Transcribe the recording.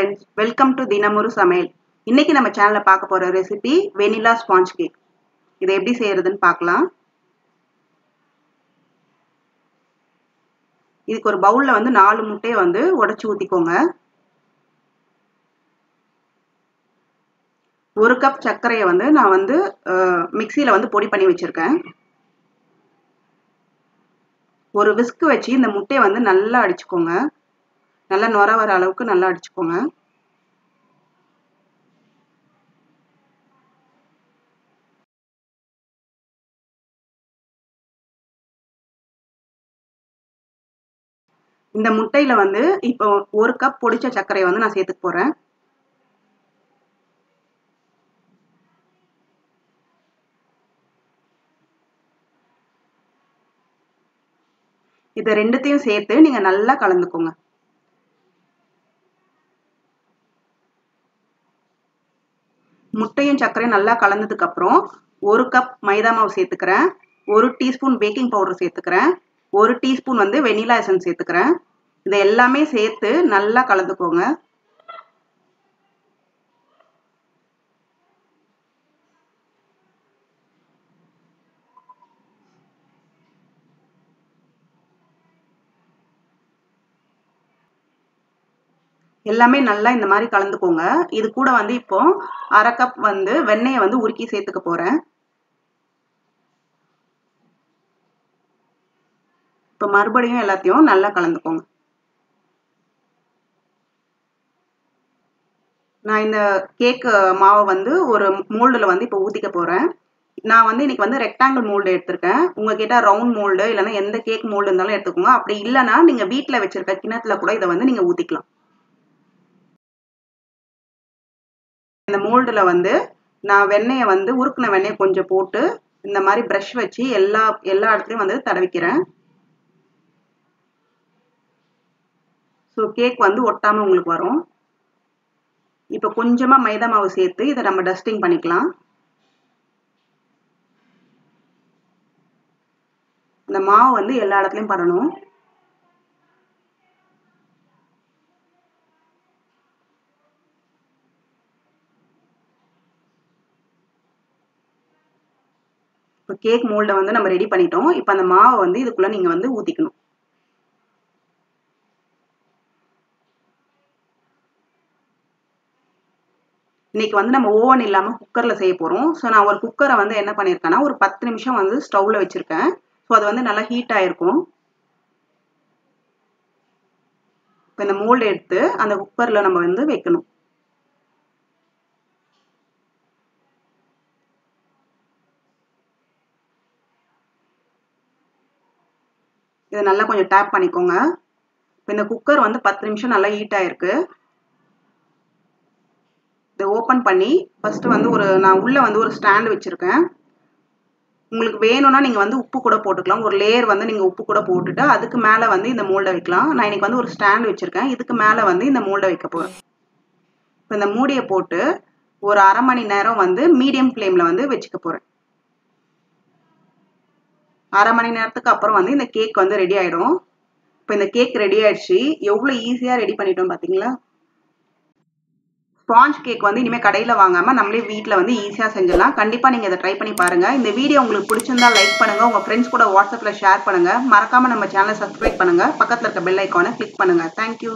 Friends welcome to தினமுறு சமையல். இன்னைக்கு நம்ம சேனலில் பார்க்க போகிற ரெசிபி வெனிலா ஸ்பாஞ்ச் கேக் இதை எப்படி செய்யறதுன்னு பார்க்கலாம். இதுக்கு ஒரு பவுலில் வந்து நாலு முட்டையை வந்து உடச்சி ஊற்றிக்கோங்க ஒரு கப் சர்க்கரையை வந்து நான் வந்து மிக்சியில் வந்து பொடி பண்ணி வச்சுருக்கேன். ஒரு விஸ்க்கு வச்சு இந்த முட்டையை வந்து நல்லா அடிச்சுக்கோங்க. நல்லா நுர வர அளவுக்கு நல்லா அடிச்சுக்கோங்க. இந்த முட்டையில வந்து இப்போ ஒரு கப் பொடிச்ச சர்க்கரையை வந்து நான் சேர்த்துக்க போறேன். இதை ரெண்டுத்தையும் சேர்த்து நீங்க நல்லா கலந்துக்கோங்க. முட்டையும் சர்க்கரையும் நல்லா கலந்ததுக்கு அப்புறம் ஒரு கப் மைதா மாவு சேர்த்துக்கிறேன். ஒரு டீஸ்பூன் பேக்கிங் பவுடர் சேர்த்துக்கிறேன். ஒரு டீஸ்பூன் வந்து வெனிலா எசன்ஸ் சேர்த்துக்கிறேன். இதை எல்லாமே சேர்த்து நல்லா கலந்துக்கோங்க. எல்லாமே நல்லா இந்த மாதிரி கலந்துக்கோங்க. இது கூட வந்து இப்போ அரை கப் வந்து வெண்ணெயை வந்து உருக்கி சேர்த்துக்க போறேன். இப்போ மறுபடியும் எல்லாத்தையும் நல்லா கலந்துக்கோங்க. நான் இந்த கேக் மாவை வந்து ஒரு மோல்டில் வந்து இப்போ ஊற்றிக்க போகிறேன் நான் வந்து இன்னைக்கு வந்து ரெக்டாங்கிள் மோல்டு எடுத்திருக்கேன். உங்ககிட்ட ரவுண்ட் மோல்டு இல்லைன்னா எந்த கேக் மோல்டு இருந்தாலும் எடுத்துக்கோங்க. அப்படி இல்லைன்னா நீங்கள் வீட்டில் வச்சுருக்க கிணத்துல கூட இதை வந்து நீங்கள் ஊற்றிக்கலாம் மோல்டில் வந்து நான் வெண்ணெயை வந்து உருக்குன வெண்ணெயை கொஞ்சம் போட்டு இந்த மாதிரி ப்ரஷ் வச்சு எல்லா எல்லா இடத்துலையும் வந்து தடவிக்கிறேன். ஸோ கேக் வந்து ஒட்டாமல் உங்களுக்கு வரும். இப்போ கொஞ்சமாக மைதா மாவு சேர்த்து இதை நம்ம டஸ்டிங் பண்ணிக்கலாம். இந்த மாவு வந்து எல்லா இடத்துலையும் படணும். இப்போ கேக் மோல்டை வந்து நம்ம ரெடி பண்ணிட்டோம். இப்போ அந்த மாவை வந்து இதுக்குள்ளே நீங்கள் வந்து ஊற்றிக்கணும் இன்னைக்கு வந்து நம்ம ஓவன் இல்லாமல் குக்கரில் செய்ய போகிறோம் ஸோ நான் ஒரு குக்கரை வந்து என்ன பண்ணியிருக்கேன்னா ஒரு பத்து நிமிஷம் வந்து ஸ்டவ்வில் வச்சுருக்கேன். ஸோ அது வந்து நல்லா ஹீட் ஆகிருக்கும் இப்போ இந்த மோல்டு எடுத்து அந்த குக்கரில் நம்ம வந்து வைக்கணும். இதை நல்லா கொஞ்சம் டேப் பண்ணிக்கோங்க. இப்போ இந்த குக்கர் வந்து பத்து நிமிஷம் நல்லா ஹீட் ஆயிருக்கு. இதை ஓப்பன் பண்ணி ஃபஸ்ட்டு வந்து ஒரு நான் உள்ளே வந்து ஒரு ஸ்டாண்டு வச்சுருக்கேன். உங்களுக்கு வேணும்னா நீங்கள் வந்து உப்பு கூட போட்டுக்கலாம். ஒரு லேயர் வந்து நீங்கள் உப்பு கூட போட்டுட்டு அதுக்கு மேலே வந்து இந்த மோல்டை வைக்கலாம். நான் இன்னைக்கு வந்து ஒரு ஸ்டாண்ட் வச்சுருக்கேன். இதுக்கு மேலே வந்து இந்த மோல்டை வைக்க போகிறேன் இப்போ இந்த மூடியை போட்டு ஒரு அரை மணி நேரம் வந்து மீடியம் ஃப்ளேமில் வந்து வச்சுக்க போகிறேன் அரை மணி நேரத்துக்கு அப்புறம் வந்து இந்த கேக் வந்து ரெடி ஆகிடும் இப்போ இந்த கேக் ரெடி ஆயிடுச்சு. எவ்வளோ ஈஸியாக ரெடி பண்ணிட்டோம் பார்த்தீங்களா ஸ்பாஞ்ச் கேக் வந்து இனிமேல் கடையில் வாங்காமல் நம்மளே வீட்டில் வந்து ஈஸியாக செஞ்சிடலாம். கண்டிப்பாக நீங்கள் இதை ட்ரை பண்ணி பாருங்கள் இந்த வீடியோ உங்களுக்கு பிடிச்சிருந்தா லைக் பண்ணுங்கள் உங்கள் ஃப்ரெண்ட்ஸ் கூட வாட்ஸ்அப்பில் ஷேர் பண்ணுங்கள் மறக்காமல் நம்ம சேனலை சப்ஸ்கிரைப் பண்ணுங்கள் பக்கத்தில் இருக்க பெல் ஐக்கானை கிளிக் பண்ணுங்கள் தேங்க்யூ